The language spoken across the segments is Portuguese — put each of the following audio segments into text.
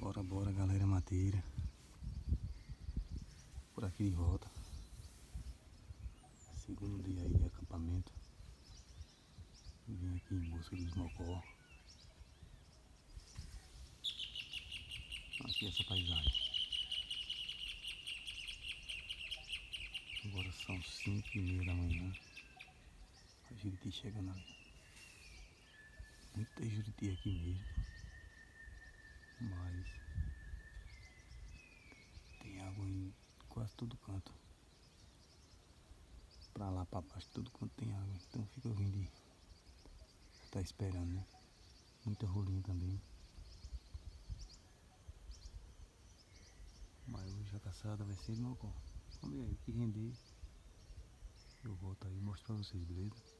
Bora, bora, galera mateira. Por aqui de volta. Segundo dia aí de acampamento. Vim aqui em busca dos mocó. Aqui essa paisagem. Agora são cinco e meia da manhã. A Juriti chegando ali. Muita Juriti aqui mesmo. Mas tem água em quase todo canto. Pra lá, pra baixo, todo canto tem água. Então fica vindo de tá esperando, né? Muita rolinha também. Mas hoje a caçada vai ser Malcom. Vamos ver aí, o que render. Eu volto aí e mostro pra vocês, beleza?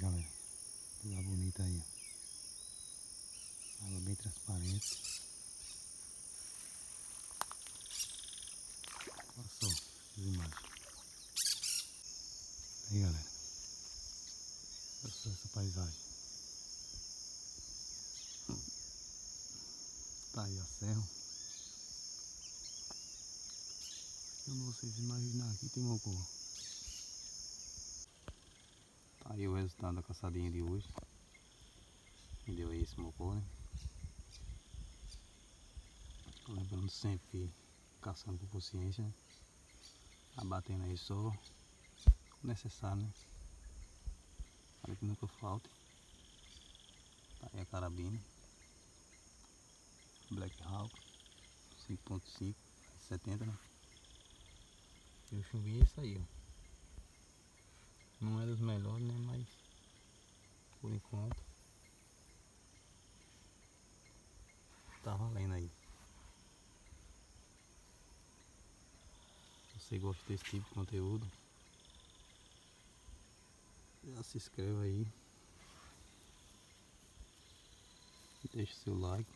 galera, lugar bonita aí, Água bem transparente. Olha só as imagens. Aí galera, olha só essa paisagem. Tá aí a serra. Como vocês imaginam aqui tem mocó. Aí o resultado da caçadinha de hoje. Me deu aí esse mocô, né? Lembrando sempre caçando com consciência, abatendo aí só o necessário, né? Para que nunca falte. Tá aí a carabina. Black Hawk 5.5, 70 né? E o chumbinho é isso aí, ó. Não é dos melhores, né? Mas por enquanto tá valendo aí. Se você gosta desse tipo de conteúdo, já se inscreva aí. Deixe seu like.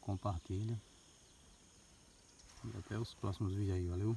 Compartilha. E até os próximos vídeos aí, valeu?